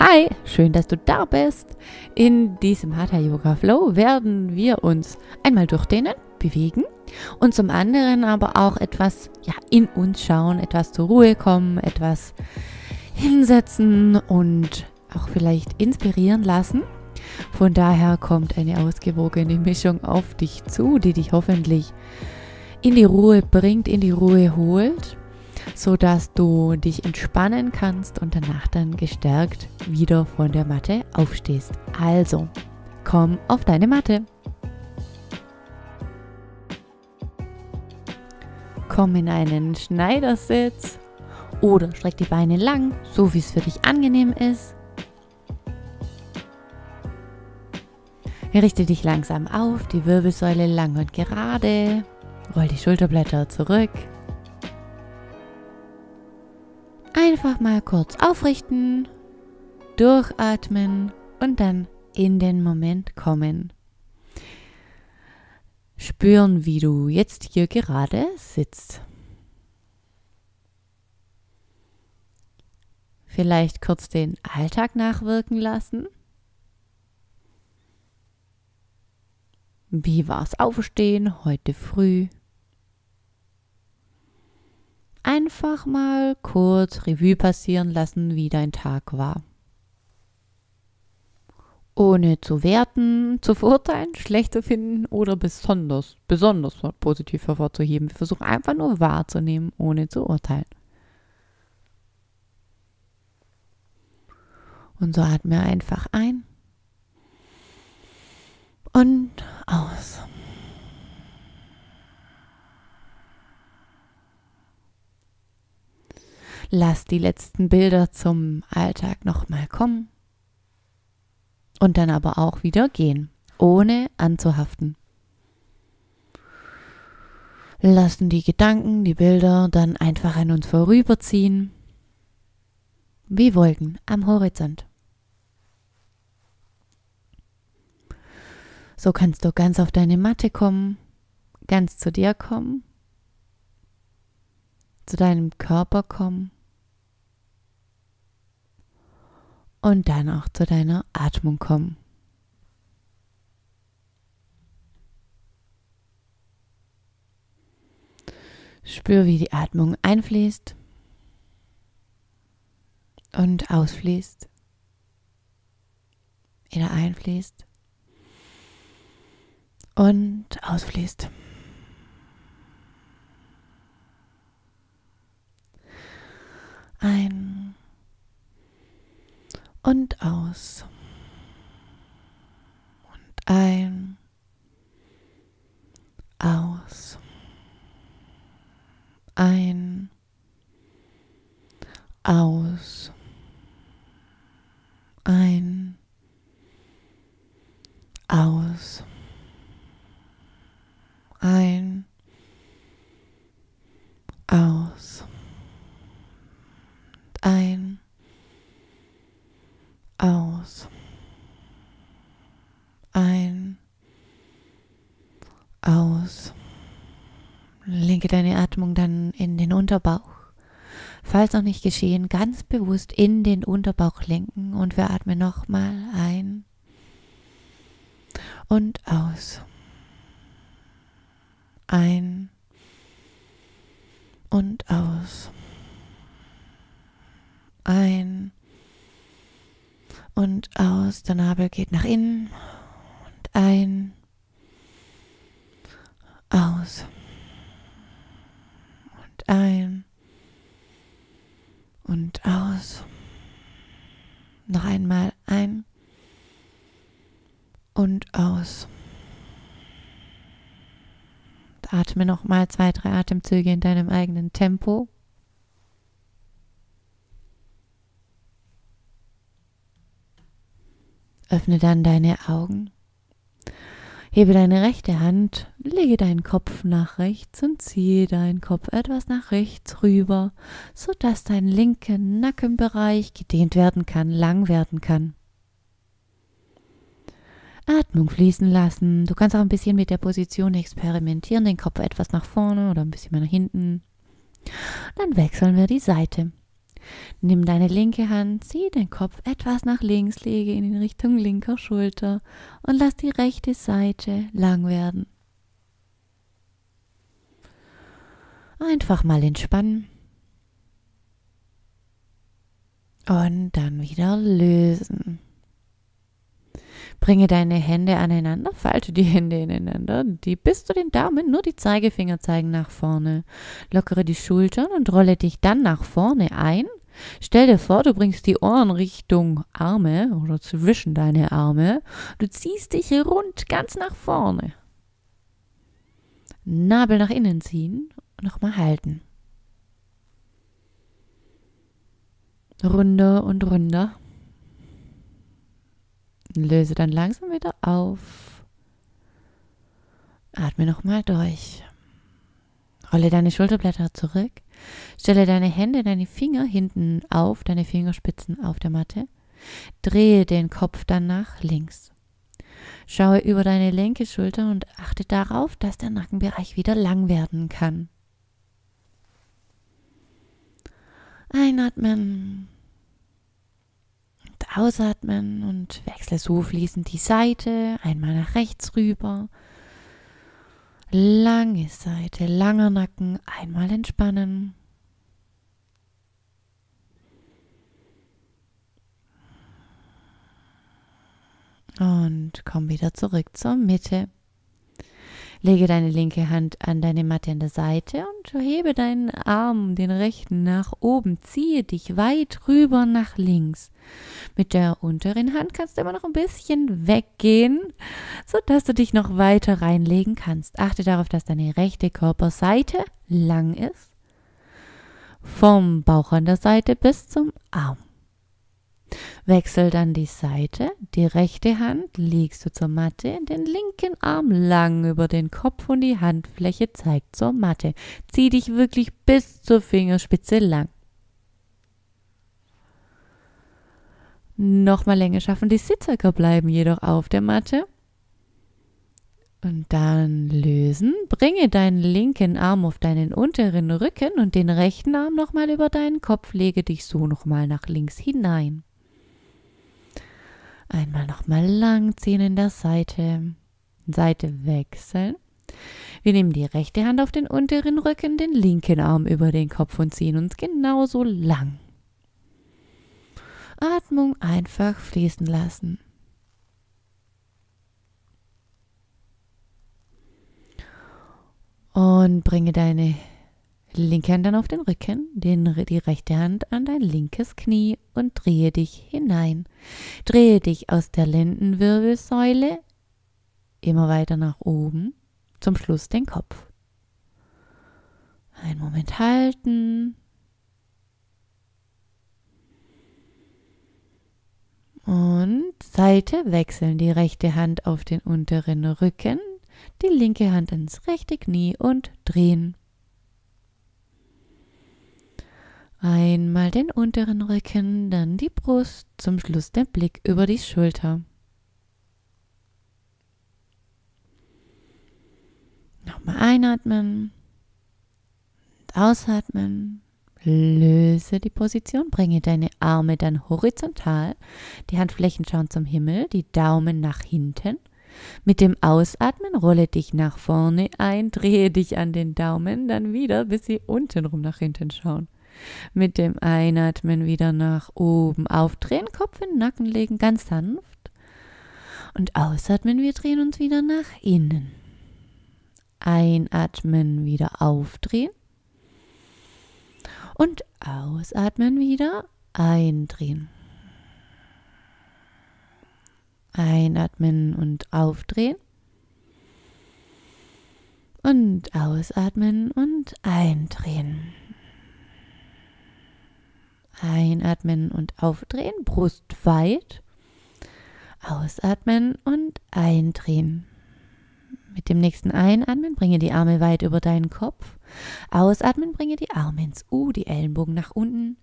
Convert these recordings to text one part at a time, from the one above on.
Hi, schön, dass du da bist. In diesem Hatha Yoga Flow werden wir uns einmal durchdehnen, bewegen und zum anderen aber auch etwas ja, in uns schauen, etwas zur Ruhe kommen, etwas hinsetzen und auch vielleicht inspirieren lassen. Von daher kommt eine ausgewogene Mischung auf dich zu, die dich hoffentlich in die Ruhe bringt, in die Ruhe holt so dass du dich entspannen kannst und danach dann gestärkt wieder von der Matte aufstehst. Also, komm auf deine Matte. Komm in einen Schneidersitz oder streck die Beine lang, so wie es für dich angenehm ist. Richte dich langsam auf, die Wirbelsäule lang und gerade. Roll die Schulterblätter zurück. Einfach mal kurz aufrichten, durchatmen und dann in den Moment kommen. Spüren, wie du jetzt hier gerade sitzt. Vielleicht kurz den Alltag nachwirken lassen. Wie war's Aufstehen heute früh? Einfach mal kurz Revue passieren lassen, wie dein Tag war. Ohne zu werten, zu verurteilen, schlecht zu finden oder besonders, besonders positiv hervorzuheben. Wir versuchen einfach nur wahrzunehmen, ohne zu urteilen. Und so atme einfach ein und aus. Lass die letzten Bilder zum Alltag nochmal kommen und dann aber auch wieder gehen, ohne anzuhaften. Lassen die Gedanken, die Bilder dann einfach an uns vorüberziehen, wie Wolken am Horizont. So kannst du ganz auf deine Matte kommen, ganz zu dir kommen, zu deinem Körper kommen und dann auch zu deiner Atmung kommen. Spür, wie die Atmung einfließt und ausfließt. Wieder einfließt und ausfließt. Ein und aus. Und ein, aus. Ein, aus. Ein, aus. Ein, aus. Ein, aus, ein, aus. Lenke deine Atmung dann in den Unterbauch. Falls noch nicht geschehen, ganz bewusst in den Unterbauch lenken und wir atmen nochmal ein und aus. Ein und aus. Ein und aus. Der Nabel geht nach innen und ein, aus ein und aus. Noch einmal ein und aus. Atme noch mal zwei, drei Atemzüge in deinem eigenen Tempo. Öffne dann deine Augen. Hebe deine rechte Hand, lege deinen Kopf nach rechts und ziehe deinen Kopf etwas nach rechts rüber, sodass dein linker Nackenbereich gedehnt werden kann, lang werden kann. Atmung fließen lassen. Du kannst auch ein bisschen mit der Position experimentieren, den Kopf etwas nach vorne oder ein bisschen mehr nach hinten. Dann wechseln wir die Seite. Nimm deine linke Hand, zieh den Kopf etwas nach links, lege ihn in Richtung linker Schulter und lass die rechte Seite lang werden. Einfach mal entspannen. Und dann wieder lösen. Bringe deine Hände aneinander, falte die Hände ineinander, die bis zu den Daumen, nur die Zeigefinger zeigen nach vorne. Lockere die Schultern und rolle dich dann nach vorne ein. Stell dir vor, du bringst die Ohren Richtung Arme oder zwischen deine Arme. Du ziehst dich rund ganz nach vorne. Nabel nach innen ziehen und nochmal halten. Runter und runter. Löse dann langsam wieder auf. Atme nochmal durch. Rolle deine Schulterblätter zurück. Stelle deine Hände, deine Finger hinten auf, deine Fingerspitzen auf der Matte. Drehe den Kopf dann nach links. Schaue über deine linke Schulter und achte darauf, dass der Nackenbereich wieder lang werden kann. Einatmen ausatmen und wechsle so fließend die Seite, einmal nach rechts rüber. Lange Seite, langer Nacken, einmal entspannen. Und komm wieder zurück zur Mitte. Lege deine linke Hand an deine Matte an der Seite und hebe deinen Arm, den rechten, nach oben. Ziehe dich weit rüber nach links. Mit der unteren Hand kannst du immer noch ein bisschen weggehen, sodass du dich noch weiter reinlegen kannst. Achte darauf, dass deine rechte Körperseite lang ist. Vom Bauch an der Seite bis zum Arm. Wechsel dann die Seite, die rechte Hand legst du zur Matte, den linken Arm lang über den Kopf und die Handfläche zeigt zur Matte. Zieh dich wirklich bis zur Fingerspitze lang. Nochmal Länge schaffen, die Sitzhöcker bleiben jedoch auf der Matte. Und dann lösen. Bringe deinen linken Arm auf deinen unteren Rücken und den rechten Arm nochmal über deinen Kopf. Lege dich so nochmal nach links hinein. Einmal nochmal lang ziehen in der Seite. Seite wechseln. Wir nehmen die rechte Hand auf den unteren Rücken, den linken Arm über den Kopf und ziehen uns genauso lang. Atmung einfach fließen lassen. Und bringe deine linke Hand dann auf den Rücken, den, die rechte Hand an dein linkes Knie und drehe dich hinein. Drehe dich aus der Lendenwirbelsäule immer weiter nach oben, zum Schluss den Kopf. Einen Moment halten. Und Seite wechseln. Die rechte Hand auf den unteren Rücken, die linke Hand ins rechte Knie und drehen. Einmal den unteren Rücken, dann die Brust, zum Schluss der Blick über die Schulter. Nochmal einatmen und ausatmen. Löse die Position, bringe deine Arme dann horizontal, die Handflächen schauen zum Himmel, die Daumen nach hinten. Mit dem Ausatmen rolle dich nach vorne ein, drehe dich an den Daumen, dann wieder, bis sie untenrum nach hinten schauen. Mit dem Einatmen wieder nach oben aufdrehen, Kopf in den Nacken legen, ganz sanft. Und ausatmen, wir drehen uns wieder nach innen. Einatmen, wieder aufdrehen. Und ausatmen, wieder eindrehen. Einatmen und aufdrehen. Und ausatmen und eindrehen. Einatmen und aufdrehen, Brust weit. Ausatmen und eindrehen. Mit dem nächsten Einatmen bringe die Arme weit über deinen Kopf. Ausatmen bringe die Arme ins U, die Ellenbogen nach unten.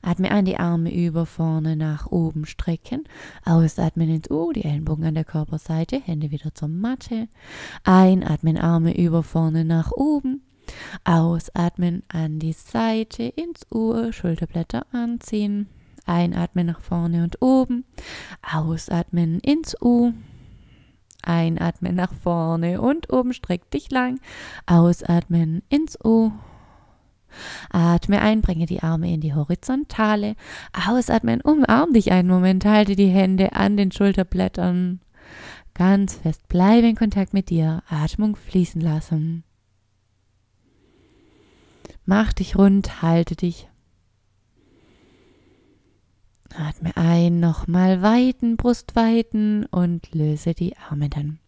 Atme ein, die Arme über vorne nach oben strecken. Ausatmen ins U, die Ellenbogen an der Körperseite, Hände wieder zur Matte. Einatmen, Arme über vorne nach oben. Ausatmen an die Seite ins U, Schulterblätter anziehen. Einatmen nach vorne und oben. Ausatmen ins U. Einatmen nach vorne und oben, streck dich lang. Ausatmen ins U. Atme ein, bringe die Arme in die Horizontale. Ausatmen, umarm dich einen Moment, halte die Hände an den Schulterblättern. Ganz fest, bleibe in Kontakt mit dir. Atmung fließen lassen. Mach dich rund, halte dich. Atme ein, nochmal weiten, Brust weiten und löse die Arme dann.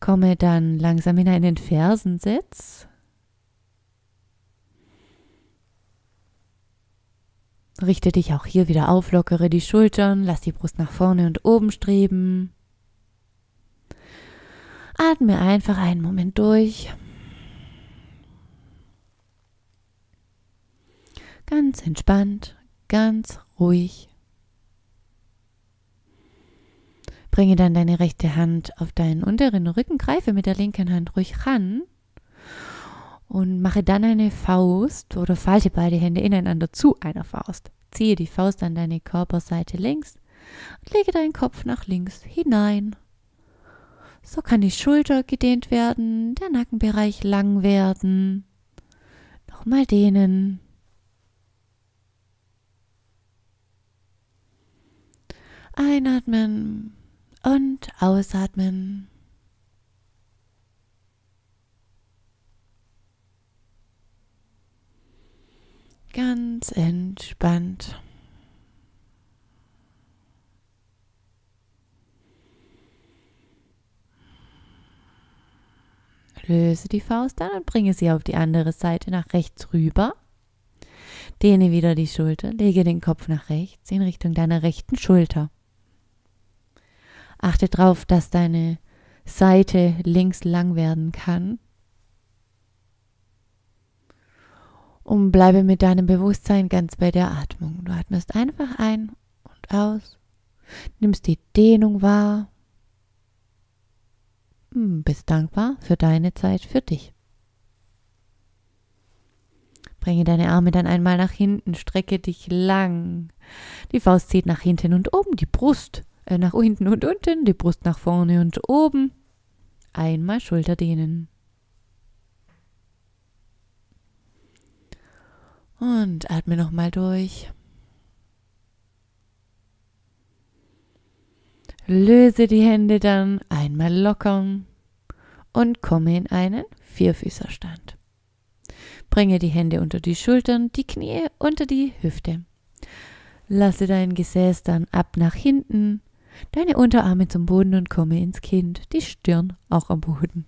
Komme dann langsam in einen Fersensitz. Richte dich auch hier wieder auf, lockere die Schultern, lass die Brust nach vorne und oben streben. Atme einfach einen Moment durch. Ganz entspannt, ganz ruhig. Bringe dann deine rechte Hand auf deinen unteren Rücken, greife mit der linken Hand ruhig ran und mache dann eine Faust oder falte beide Hände ineinander zu einer Faust. Ziehe die Faust an deine Körperseite links und lege deinen Kopf nach links hinein. So kann die Schulter gedehnt werden, der Nackenbereich lang werden. Nochmal dehnen. Einatmen und ausatmen. Ganz entspannt. Löse die Faust an und bringe sie auf die andere Seite nach rechts rüber. Dehne wieder die Schulter, lege den Kopf nach rechts in Richtung deiner rechten Schulter. Achte darauf, dass deine Seite links lang werden kann. Und bleibe mit deinem Bewusstsein ganz bei der Atmung. Du atmest einfach ein und aus, nimmst die Dehnung wahr, bist dankbar für deine Zeit für dich. Bringe deine Arme dann einmal nach hinten, strecke dich lang. Die Faust zieht nach hinten und oben, die Brust äh, nach hinten und unten, die Brust nach vorne und oben. Einmal Schulter dehnen. Und atme nochmal durch. Löse die Hände dann einmal lockern und komme in einen Vierfüßerstand. Bringe die Hände unter die Schultern, die Knie unter die Hüfte. Lasse dein Gesäß dann ab nach hinten deine Unterarme zum Boden und komme ins Kind, die Stirn auch am Boden.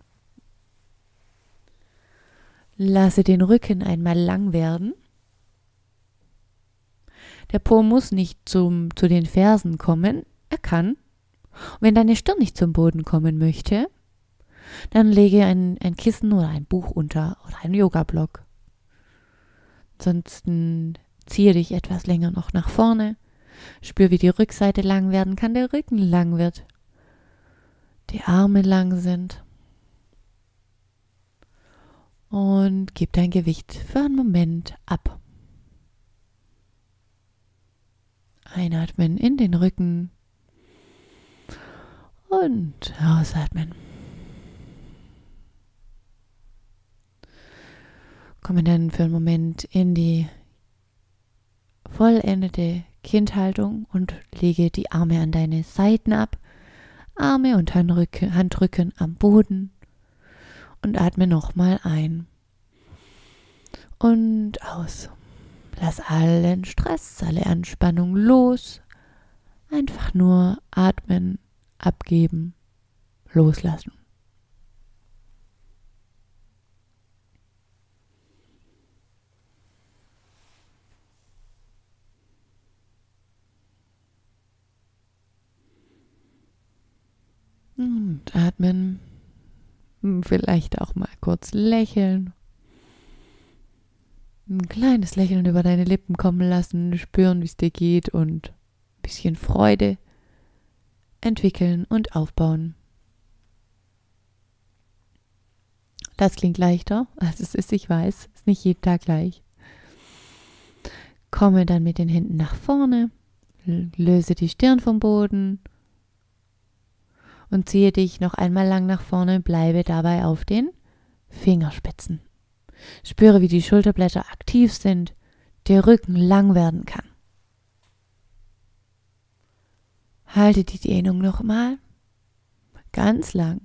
Lasse den Rücken einmal lang werden. Der Po muss nicht zum, zu den Fersen kommen, er kann. Und wenn deine Stirn nicht zum Boden kommen möchte, dann lege ein, ein Kissen oder ein Buch unter oder einen Yoga-Block. Ansonsten ziehe dich etwas länger noch nach vorne Spür, wie die Rückseite lang werden kann, der Rücken lang wird, die Arme lang sind. Und gib dein Gewicht für einen Moment ab. Einatmen in den Rücken und ausatmen. Komme dann für einen Moment in die vollendete Kindhaltung und lege die Arme an deine Seiten ab, Arme und Handrücken, Handrücken am Boden und atme nochmal ein und aus. Lass allen Stress, alle Anspannung los. Einfach nur atmen, abgeben, loslassen. Und atmen. Vielleicht auch mal kurz lächeln. Ein kleines Lächeln über deine Lippen kommen lassen, spüren, wie es dir geht und ein bisschen Freude entwickeln und aufbauen. Das klingt leichter, als es ist, ich weiß. Ist nicht jeden Tag gleich. Komme dann mit den Händen nach vorne, löse die Stirn vom Boden und ziehe dich noch einmal lang nach vorne, bleibe dabei auf den Fingerspitzen. Spüre, wie die Schulterblätter aktiv sind, der Rücken lang werden kann. Halte die Dehnung nochmal ganz lang.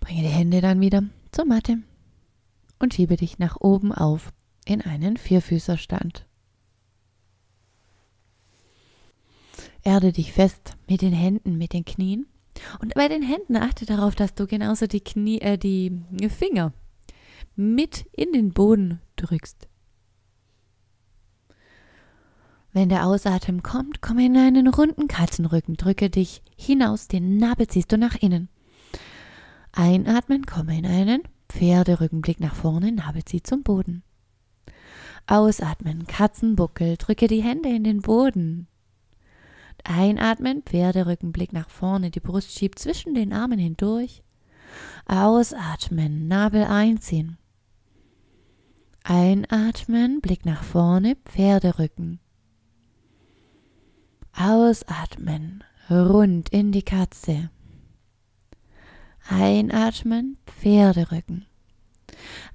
Bringe die Hände dann wieder zur Matte und schiebe dich nach oben auf in einen Vierfüßerstand. Erde dich fest mit den Händen, mit den Knien. Und bei den Händen achte darauf, dass du genauso die Knie, äh, die Finger mit in den Boden drückst. Wenn der Ausatmen kommt, komm in einen runden Katzenrücken, drücke dich hinaus, den Nabel ziehst du nach innen. Einatmen, komme in einen Pferderückenblick nach vorne, Nabel zieht zum Boden. Ausatmen, Katzenbuckel, drücke die Hände in den Boden. Einatmen, Pferderückenblick nach vorne, die Brust schiebt zwischen den Armen hindurch. Ausatmen, Nabel einziehen. Einatmen, Blick nach vorne, Pferderücken. Ausatmen, rund in die Katze. Einatmen, Pferderücken.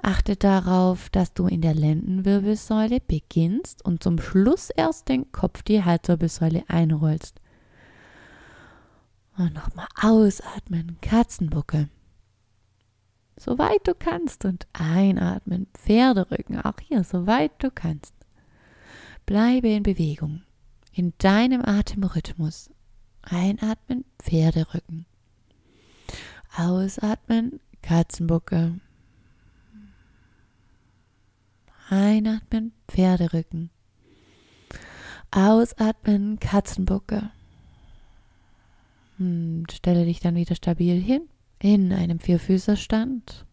Achte darauf, dass du in der Lendenwirbelsäule beginnst und zum Schluss erst den Kopf die Halswirbelsäule einrollst. Und nochmal ausatmen, Katzenbuckel. Soweit du kannst und einatmen, Pferderücken, auch hier, soweit du kannst. Bleibe in Bewegung, in deinem Atemrhythmus. Einatmen, Pferderücken. Ausatmen, Katzenbucke. Einatmen, Pferderücken. Ausatmen, Katzenbucke. Und stelle dich dann wieder stabil hin in einem Vierfüßerstand.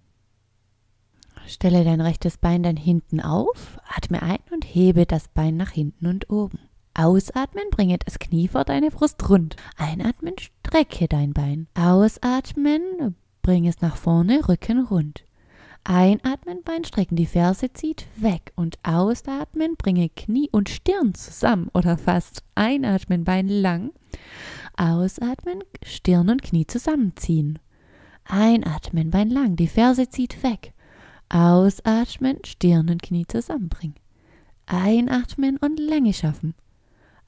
Stelle dein rechtes Bein dann hinten auf, atme ein und hebe das Bein nach hinten und oben. Ausatmen, bringe das Knie vor deine Brust rund. Einatmen, strecke dein Bein. Ausatmen, bring es nach vorne, Rücken rund. Einatmen, Bein strecken, die Ferse zieht weg und ausatmen, bringe Knie und Stirn zusammen oder fast. Einatmen, Bein lang. Ausatmen, Stirn und Knie zusammenziehen. Einatmen, Bein lang, die Ferse zieht weg. Ausatmen, Stirn und Knie zusammenbringen. Einatmen und Länge schaffen.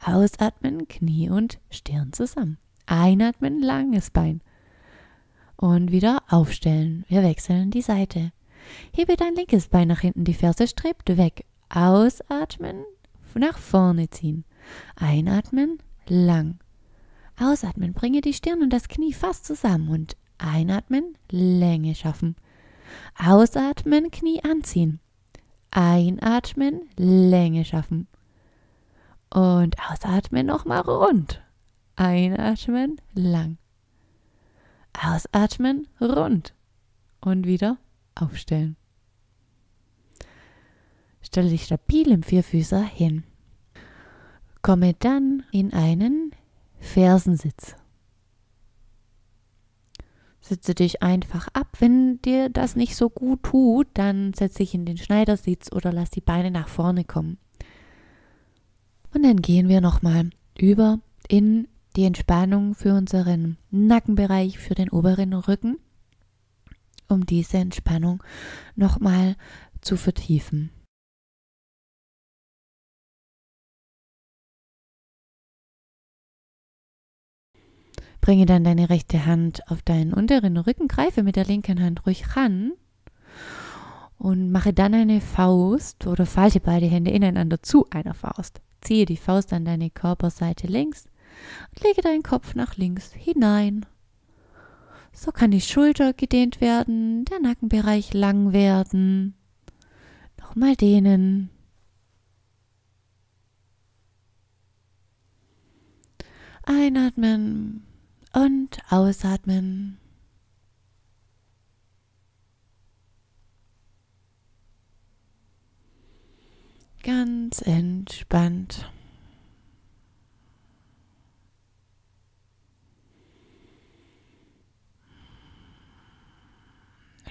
Ausatmen, Knie und Stirn zusammen. Einatmen, langes Bein. Und wieder aufstellen. Wir wechseln die Seite. Hebe dein linkes Bein nach hinten, die Ferse strebt weg. Ausatmen, nach vorne ziehen. Einatmen, lang. Ausatmen, bringe die Stirn und das Knie fast zusammen und einatmen, Länge schaffen. Ausatmen, Knie anziehen. Einatmen, Länge schaffen. Und ausatmen nochmal rund. Einatmen, lang. Ausatmen, rund. Und wieder aufstellen. Stelle dich stabil im Vierfüßer hin. Komme dann in einen Fersensitz. Sitze dich einfach ab. Wenn dir das nicht so gut tut, dann setze dich in den Schneidersitz oder lass die Beine nach vorne kommen. Und dann gehen wir nochmal über in die Entspannung für unseren Nackenbereich, für den oberen Rücken, um diese Entspannung nochmal zu vertiefen. Bringe dann deine rechte Hand auf deinen unteren Rücken, greife mit der linken Hand ruhig ran und mache dann eine Faust oder falte beide Hände ineinander zu einer Faust. Ziehe die Faust an deine Körperseite links und lege deinen Kopf nach links hinein. So kann die Schulter gedehnt werden, der Nackenbereich lang werden. Nochmal dehnen. Einatmen und ausatmen. ganz entspannt.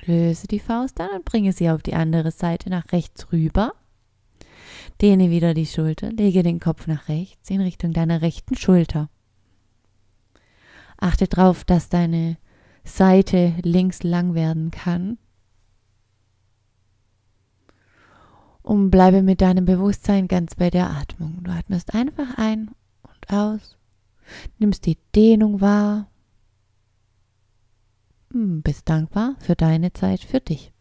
Löse die Faust an und bringe sie auf die andere Seite nach rechts rüber. Dehne wieder die Schulter, lege den Kopf nach rechts in Richtung deiner rechten Schulter. Achte darauf, dass deine Seite links lang werden kann. Und bleibe mit deinem Bewusstsein ganz bei der Atmung. Du atmest einfach ein und aus, nimmst die Dehnung wahr, bist dankbar für deine Zeit für dich.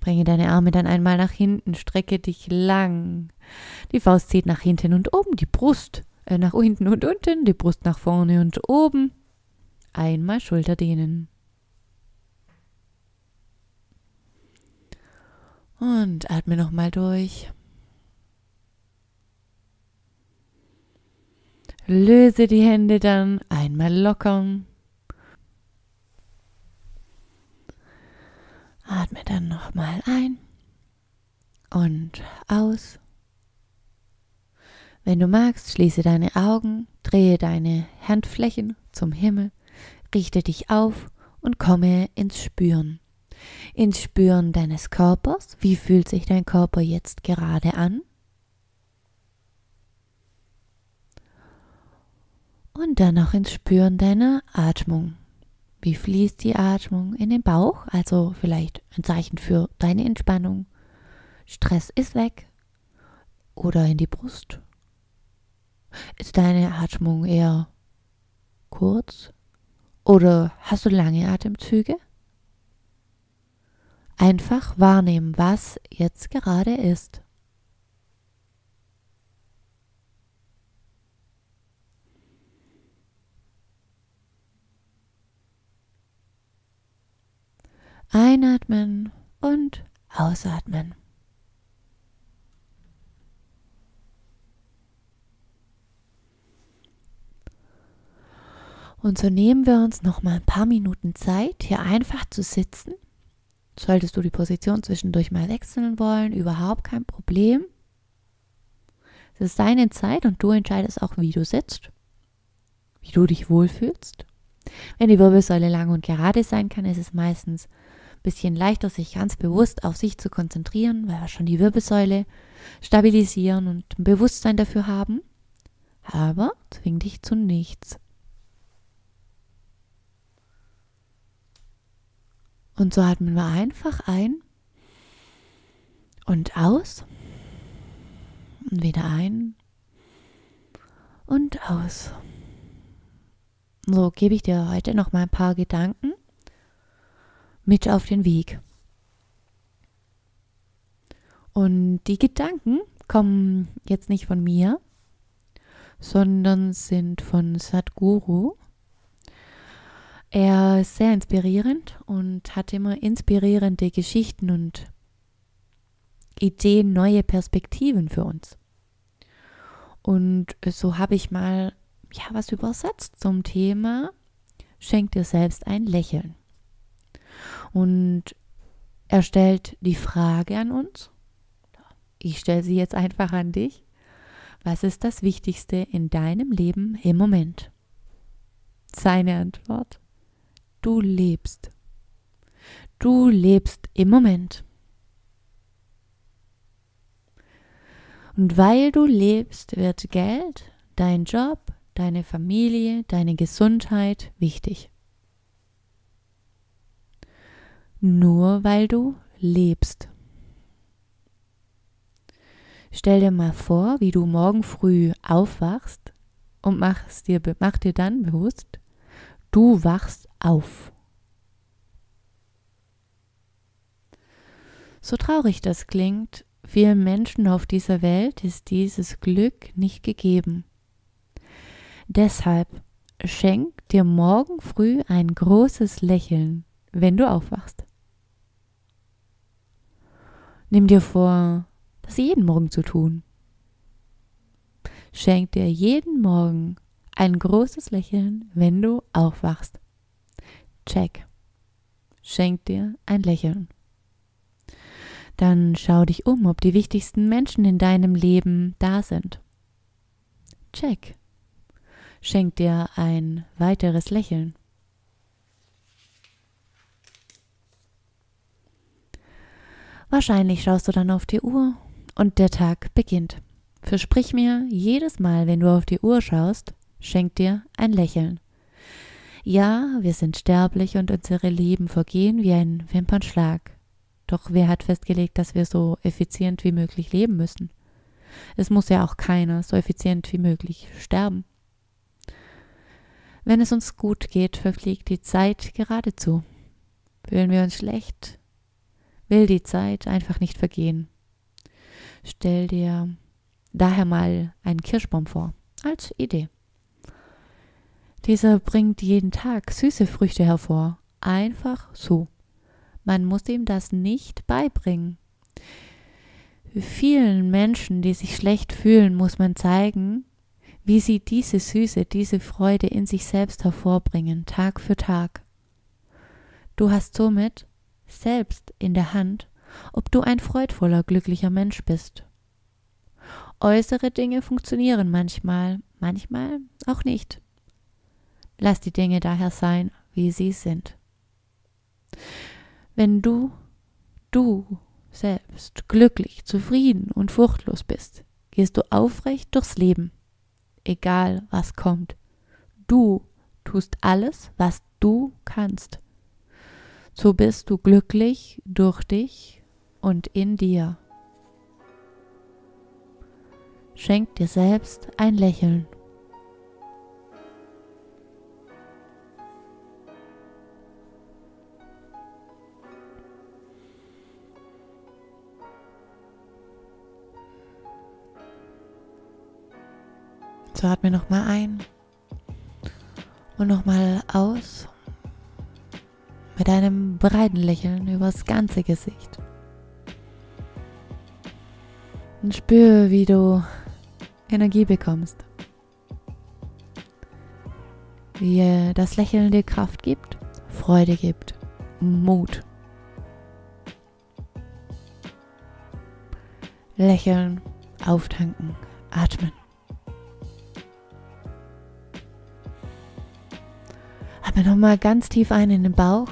Bringe deine Arme dann einmal nach hinten, strecke dich lang. Die Faust zieht nach hinten und oben, die Brust äh, nach hinten und unten, die Brust nach vorne und oben. Einmal Schulter dehnen. Und atme nochmal durch. Löse die Hände dann einmal lockern. Atme dann nochmal ein und aus. Wenn du magst, schließe deine Augen, drehe deine Handflächen zum Himmel, richte dich auf und komme ins Spüren. Ins Spüren deines Körpers. Wie fühlt sich dein Körper jetzt gerade an? Und dann noch ins Spüren deiner Atmung. Wie fließt die Atmung in den Bauch? Also vielleicht ein Zeichen für deine Entspannung. Stress ist weg. Oder in die Brust. Ist deine Atmung eher kurz? Oder hast du lange Atemzüge? Einfach wahrnehmen, was jetzt gerade ist. Einatmen und ausatmen. Und so nehmen wir uns noch mal ein paar Minuten Zeit, hier einfach zu sitzen. Solltest du die Position zwischendurch mal wechseln wollen, überhaupt kein Problem. Es ist deine Zeit und du entscheidest auch, wie du sitzt, wie du dich wohlfühlst. Wenn die Wirbelsäule lang und gerade sein kann, ist es meistens bisschen leichter, sich ganz bewusst auf sich zu konzentrieren, weil wir schon die Wirbelsäule stabilisieren und ein Bewusstsein dafür haben. Aber zwing dich zu nichts. Und so atmen wir einfach ein und aus und wieder ein und aus. So gebe ich dir heute noch mal ein paar Gedanken mit auf den Weg. Und die Gedanken kommen jetzt nicht von mir, sondern sind von Sadhguru. Er ist sehr inspirierend und hat immer inspirierende Geschichten und Ideen, neue Perspektiven für uns. Und so habe ich mal ja was übersetzt zum Thema Schenk dir selbst ein Lächeln. Und er stellt die Frage an uns. Ich stelle sie jetzt einfach an dich. Was ist das Wichtigste in deinem Leben im Moment? Seine Antwort. Du lebst. Du lebst im Moment. Und weil du lebst, wird Geld, dein Job, deine Familie, deine Gesundheit wichtig nur weil du lebst. Stell dir mal vor, wie du morgen früh aufwachst und machst dir, mach dir dann bewusst, du wachst auf. So traurig das klingt, vielen Menschen auf dieser Welt ist dieses Glück nicht gegeben. Deshalb schenk dir morgen früh ein großes Lächeln, wenn du aufwachst. Nimm dir vor, das jeden Morgen zu tun. Schenk dir jeden Morgen ein großes Lächeln, wenn du aufwachst. Check. Schenk dir ein Lächeln. Dann schau dich um, ob die wichtigsten Menschen in deinem Leben da sind. Check. Schenk dir ein weiteres Lächeln. Wahrscheinlich schaust du dann auf die Uhr und der Tag beginnt. Versprich mir, jedes Mal, wenn du auf die Uhr schaust, schenk dir ein Lächeln. Ja, wir sind sterblich und unsere Leben vergehen wie ein Wimpernschlag. Doch wer hat festgelegt, dass wir so effizient wie möglich leben müssen? Es muss ja auch keiner so effizient wie möglich sterben. Wenn es uns gut geht, verfliegt die Zeit geradezu. Fühlen wir uns schlecht, will die Zeit einfach nicht vergehen. Stell dir daher mal einen Kirschbaum vor, als Idee. Dieser bringt jeden Tag süße Früchte hervor, einfach so. Man muss ihm das nicht beibringen. Vielen Menschen, die sich schlecht fühlen, muss man zeigen, wie sie diese Süße, diese Freude in sich selbst hervorbringen, Tag für Tag. Du hast somit selbst in der Hand, ob du ein freudvoller, glücklicher Mensch bist. Äußere Dinge funktionieren manchmal, manchmal auch nicht. Lass die Dinge daher sein, wie sie sind. Wenn du, du selbst glücklich, zufrieden und furchtlos bist, gehst du aufrecht durchs Leben, egal was kommt. Du tust alles, was du kannst. So bist du glücklich durch dich und in dir. Schenk dir selbst ein Lächeln. So atme nochmal ein und nochmal aus mit einem breiten Lächeln übers ganze Gesicht. Und spüre, wie du Energie bekommst. Wie das Lächeln dir Kraft gibt, Freude gibt, Mut. Lächeln, auftanken, atmen. Atme nochmal ganz tief ein in den Bauch.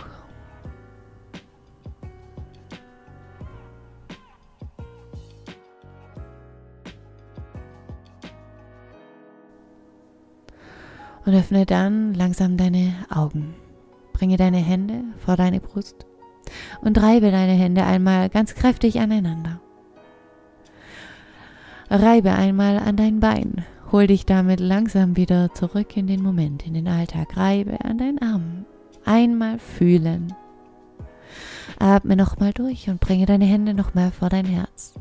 Und öffne dann langsam deine Augen. Bringe deine Hände vor deine Brust und reibe deine Hände einmal ganz kräftig aneinander. Reibe einmal an dein Bein Hol dich damit langsam wieder zurück in den Moment, in den Alltag. Reibe an deinen Armen. Einmal fühlen. Atme nochmal durch und bringe deine Hände nochmal vor dein Herz.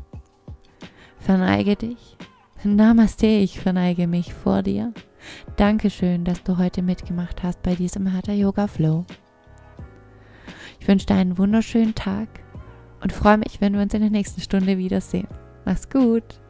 Verneige dich. Namaste, ich verneige mich vor dir. Dankeschön, dass du heute mitgemacht hast bei diesem Hatha Yoga Flow. Ich wünsche dir einen wunderschönen Tag und freue mich, wenn wir uns in der nächsten Stunde wiedersehen. Mach's gut.